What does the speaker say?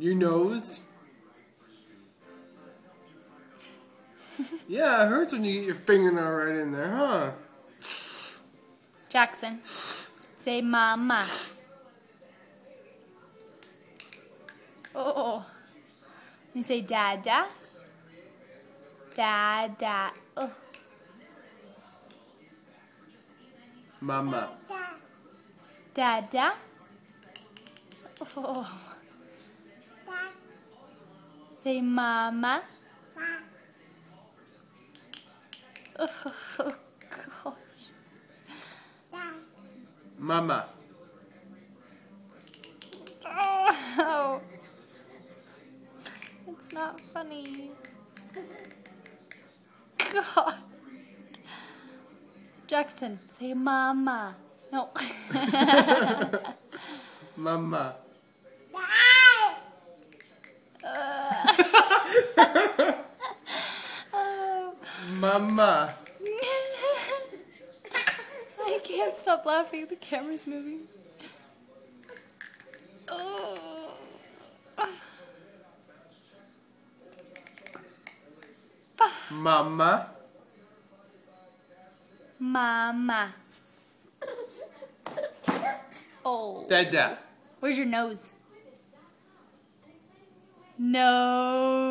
Your nose? yeah, it hurts when you get your fingernail right in there, huh? Jackson, say mama. Oh. You say dada. Dada. Oh. Mama. Dada. Oh. Say mama. Oh, gosh. Mama. Oh. It's not funny. God. Jackson, say mama. No. Mama. Oh. Mama. I can't stop laughing. The camera's moving. Oh. Mama. Mama. Oh. Dada. Where's your nose? Nose.